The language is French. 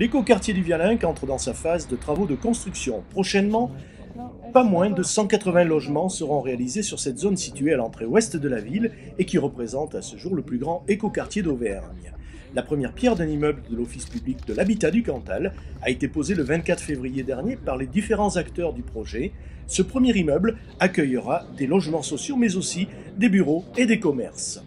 L'écoquartier du Vialinque entre dans sa phase de travaux de construction. Prochainement, pas moins de 180 logements seront réalisés sur cette zone située à l'entrée ouest de la ville et qui représente à ce jour le plus grand écoquartier d'Auvergne. La première pierre d'un immeuble de l'Office public de l'habitat du Cantal a été posée le 24 février dernier par les différents acteurs du projet. Ce premier immeuble accueillera des logements sociaux mais aussi des bureaux et des commerces.